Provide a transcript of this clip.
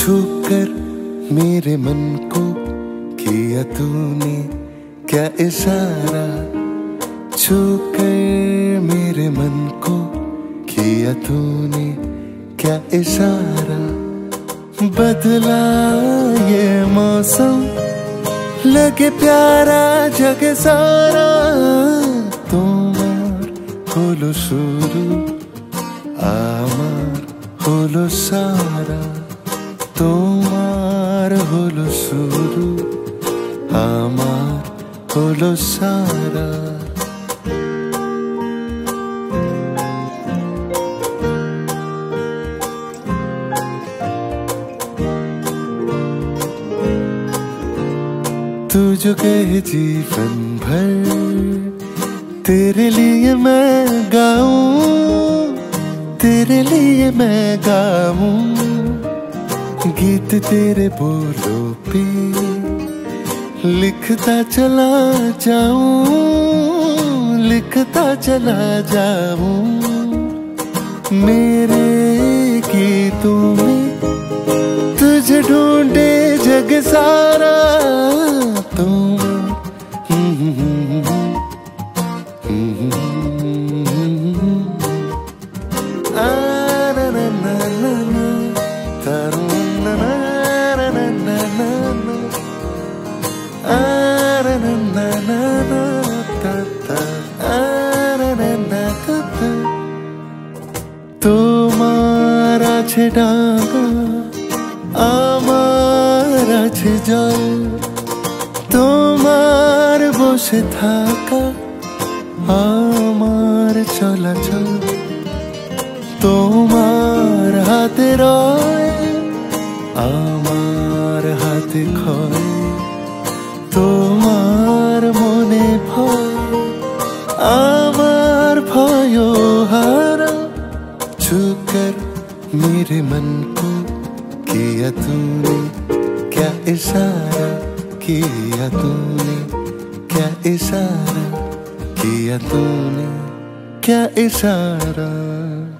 छूकर मेरे मन को किया तूने क्या इशारा छूकर मेरे मन को किया तूने क्या इशारा बदला ये मौसम लगे प्यारा जग सारा তোমার হলো শুরু আমার হলো সারা তোমার হলো শুরু আমার হলো সারা तू जो कहे जीवन भर तेरे लिए मैं गाऊं तेरे लिए मैं गाऊं गीत तेरे बोलों पे लिखता चला जाऊँ लिखता चला जाऊँ। मेरे गीतों में तुझे ढूंढे जग सारा तुम। आ, তোমার আছে ডাকা, আমার আছে জল, তোমার বসে থাকা, আমার চলাচল, তোমার হাতে রয়, আমার मेरे मन को किया तूने, क्या इशारा किया तूने, क्या इशारा किया तूने, क्या इशारा?